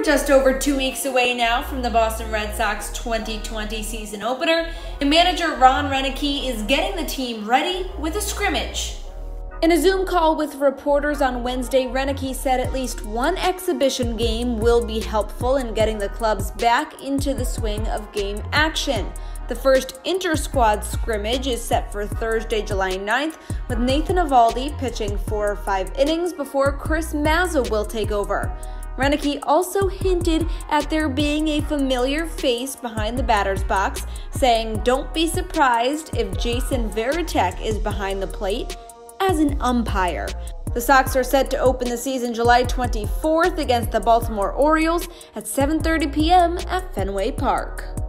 We're just over two weeks away now from the Boston Red Sox 2020 season opener, and manager Ron Roenicke is getting the team ready with a scrimmage. In a Zoom call with reporters on Wednesday, Roenicke said at least one exhibition game will be helpful in getting the clubs back into the swing of game action. The first inter squad scrimmage is set for Thursday, July 9th, with Nathan Eovaldi pitching four or five innings before Chris Mazza will take over. Roenicke also hinted at there being a familiar face behind the batter's box, saying, Don't be surprised if Jason Varitek is behind the plate as an umpire. The Sox are set to open the season July 24th against the Baltimore Orioles at 7:30 p.m. at Fenway Park.